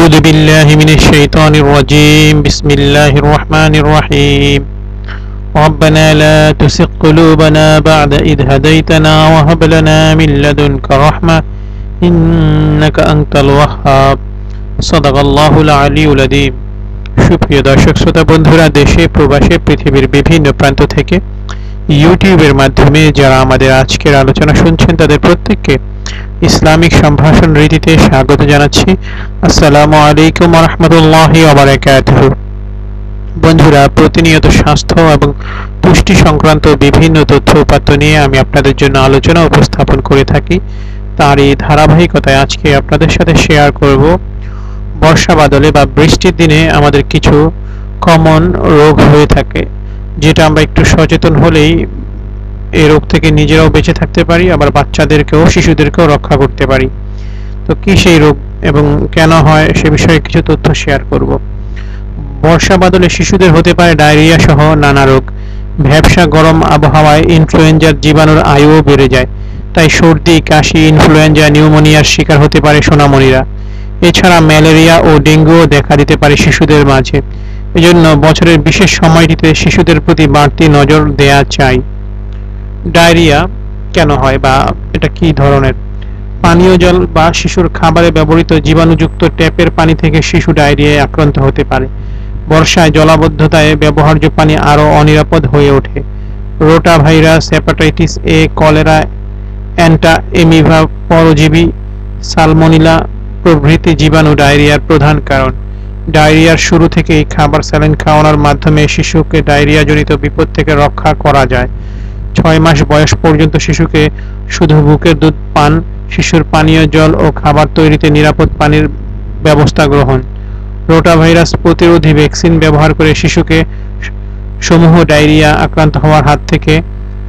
أعوذ بالله من الشيطان الرجيم بسم الله الرحمن الرحيم ربنا لا تسق قلوبنا بعد إذ هديتنا وهب لنا من لدنك رحمة إنك أنت الوهاب صدق الله العلي العظيم সুপ্রিয় দর্শক শ্রোতা বন্ধুরা দেশে প্রবাসে পৃথিবীর বিভিন্ন প্রান্ত থেকে ইউটিউবের মাধ্যমে যারা আমাদের আজকের আলোচনা শুনছেন তাদের প্রত্যেককে ইসলামিক সম্ভাষণ রীতিতে স্বাগত জানাচ্ছি। আসসালামু আলাইকুম রহমতুল্লাহ বন্ধুরা, প্রতিনিয়ত স্বাস্থ্য এবং পুষ্টি সংক্রান্ত বিভিন্ন তথ্য উপাত্ত নিয়ে আমি আপনাদের জন্য আলোচনা উপস্থাপন করে থাকি। তার এই ধারাবাহিকতায় আজকে আপনাদের সাথে শেয়ার করব। বর্ষা বাদলে বা বৃষ্টির দিনে আমাদের কিছু কমন রোগ হয়ে থাকে, যেটা আমরা একটু সচেতন হলেই এই রোগ থেকে নিজেরাও বেঁচে থাকতে পারি, আবার বাচ্চাদেরকেও, শিশুদেরকেও রক্ষা করতে পারি। তো কি সেই রোগ এবং কেন হয় সে বিষয়ে কিছু তথ্য শেয়ার করব। বর্ষা বাদলে শিশুদের হতে পারে ডায়রিয়া সহ নানা রোগ। ভ্যাবসা গরম আবহাওয়ায় ইনফ্লুয়েঞ্জার জীবাণুর আয়ুও বেড়ে যায়। তাই সর্দি, কাশি ইনফ্লুয়েঞ্জা নিউমোনিয়ার শিকার হতে পারে সোনামণিরা। এছাড়া ম্যালেরিয়া ও ডেঙ্গুও দেখা দিতে পারে শিশুদের মাঝে। এজন্য বছরের বিশেষ সময়টিতে শিশুদের প্রতি বাড়তি নজর দেয়া চাই। ডায়রিয়া কেন হয় বা এটা কি ধরনের? পানীয় জল বা শিশুর খাবারে ব্যবহৃত জীবাণুযুক্ত ট্যাপের পানি থেকে শিশু ডায়রিয়ায় আক্রান্ত হতে পারে। বর্ষায় জলাবদ্ধতায় ব্যবহার্য পানি আরও অনিরাপদ হয়ে ওঠে। Rota virus hepatitis A, cholera, Entamoeba, পরজীবী, সালমোনিলা প্রভৃতি জীবাণু ডায়রিয়ার প্রধান কারণ। ডায়রিয়ার শুরু থেকেই খাবার স্যালাইন খাওয়ানোর মাধ্যমে শিশুকে ডায়রিয়াজনিত বিপদ থেকে রক্ষা করা যায়। ছয় মাস বয়স পর্যন্ত শিশুকে শুধু বুকের দুধ পান, শিশুর পানীয় জল ও খাবার তৈরিতে নিরাপদ পানির ব্যবস্থা গ্রহণ। রোটাভাইরাস প্রতিরোধী ভ্যাকসিন ব্যবহার করে শিশুকে সমূহ ডায়রিয়া আক্রান্ত হওয়ার হাত থেকে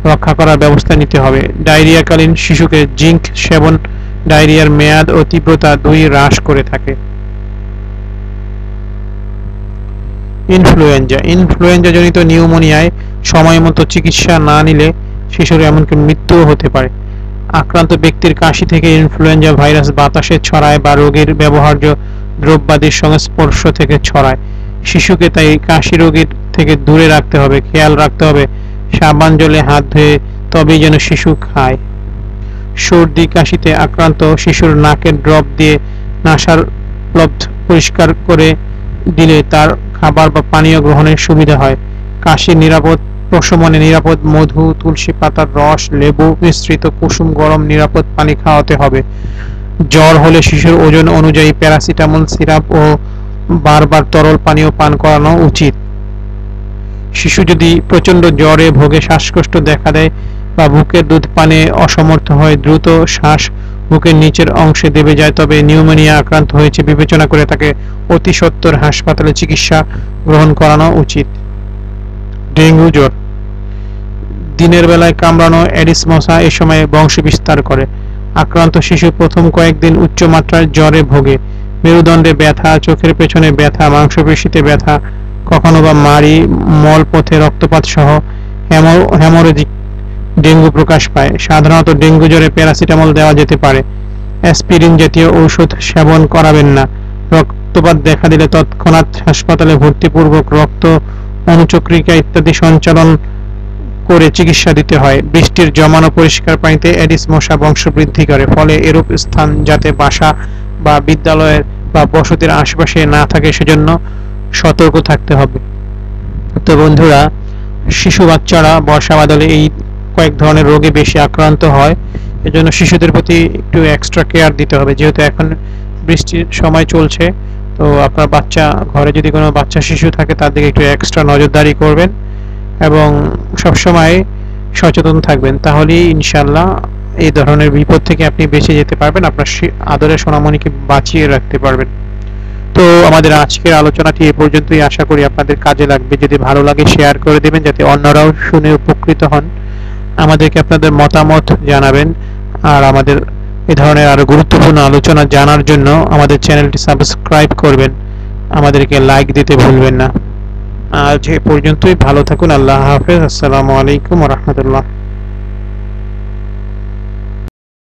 রক্ষা করার ব্যবস্থা নিতে হবে। ডায়রিয়াকালীন শিশুকে জিঙ্ক সেবন, ডায়রিয়ার মেয়াদ ও তীব্রতা দুই হ্রাস করে থাকে। ইনফ্লুয়েঞ্জা। ইনফ্লুয়েঞ্জা জনিত নিউমোনিয়ায় সময় মতো চিকিৎসা না নিলে শিশুর এমনকি মৃত্যুও হতে পারে। আক্রান্ত ব্যক্তির কাশি থেকে ইনফ্লুয়েঞ্জা ভাইরাস বাতাসে ছড়ায় বা রোগীর ব্যবহার্য দ্রব্যাদির সংস্পর্শ থেকে ছড়ায়। শিশুকে তাই কাশি রোগীর থেকে দূরে রাখতে হবে, খেয়াল রাখতে হবে, সাবান জলে হাত ধুয়ে তবেই যেন শিশু খায়। সর্দি কাশিতে আক্রান্ত শিশুর নাকের ড্রপ দিয়ে নাসার লব্ধ পরিষ্কার করে দিলে তার খাবার বা পানীয় গ্রহণের সুবিধা হয়। কাশির নিরাপদ প্রশমনে নিরাপদ মধু, তুলসী পাতার রস, লেবু মিশ্রিত কুসুম, গরম নিরাপদ পানি খাওয়াতে হবে। জ্বর হলে শিশুর ওজন অনুযায়ী প্যারাসিটামল সিরাপ ও বারবার তরল পানীয় পান করানো উচিত। শিশু যদি প্রচণ্ড জ্বরে ভোগে শ্বাসকষ্ট দেখা দেয় বা বুকের দুধ পানে অসমর্থ হয়, দ্রুত শ্বাস বুকের নিচের অংশে দেবে যায়, তবে নিউমোনিয়া আক্রান্ত হয়েছে বিবেচনা করে তাকে অতি সত্বর হাসপাতালে চিকিৎসা গ্রহণ করানো উচিত। ডেঙ্গু জ্বর দিনের বেলায় কামড়ানো অ্যাডিস মশা এ সময় বংশ বিস্তার করে। আক্রান্ত শিশু প্রথম কয়েকদিন উচ্চমাত্রার জ্বরে ভোগে। মেরুদণ্ডে ব্যথা, চোখের পেছনে ব্যথা, মাংসপেশিতে ব্যথা, কখনো বা মাড়ি, মলপথে রক্তপাত সহ হেমোরেজিক ডেঙ্গু প্রকাশ পায়। সাধারণত ডেঙ্গু জ্বরে প্যারাসিটামল দেওয়া যেতে পারে। অ্যাসপিরিন জাতীয় ঔষধ সেবন করাবেন না। রক্তপাত দেখা দিলে তৎক্ষণাৎ হাসপাতালে ভর্তিপূর্বক রক্ত, অনুচক্রিকা ইত্যাদি সঞ্চালন করে চিকিৎসা দিতে হয়। বৃষ্টির জমানো পরিষ্কার পানিতে অ্যাডিস মশা বংশবৃদ্ধি করে, ফলে এরূপ স্থান যাতে বাসা বা বিদ্যালয়ের বা বসতির আশেপাশে না থাকে, সেজন্য সতর্ক থাকতে হবে। তো বন্ধুরা, শিশু বাচ্চারা বর্ষা বাদলে এই কয়েক ধরনের রোগে বেশি আক্রান্ত হয়। এজন্য শিশুদের প্রতি একটু এক্সট্রা কেয়ার দিতে হবে। যেহেতু এখন বৃষ্টির সময় চলছে, তো আপনার বাচ্চা, ঘরে যদি কোনো বাচ্চা শিশু থাকে, তার দিকে একটু এক্সট্রা নজরদারি করবেন। এবং সবসময় সচেতন থাকবেন। তাহলেই ইনশাল্লাহ এই ধরনের বিপদ থেকে আপনি বেঁচে যেতে পারবেন, আপনার আদরের সোনামণিকে বাঁচিয়ে রাখতে পারবেন। তো আমাদের আজকের আলোচনাটি এ পর্যন্তই। আশা করি আপনাদের কাজে লাগবে। যদি ভালো লাগে শেয়ার করে দেবেন, যাতে অন্যরাও শুনে উপকৃত হন। আমাদেরকে আপনাদের মতামত জানাবেন। আর আমাদের এ ধরনের আরও গুরুত্বপূর্ণ আলোচনা জানার জন্য আমাদের চ্যানেলটি সাবস্ক্রাইব করবেন। আমাদেরকে লাইক দিতে ভুলবেন না। আজ এ পর্যন্তই। ভালো থাকুন। আল্লাহ হাফেজ। আসসালামু আলাইকুম রহমতুল্লাহ।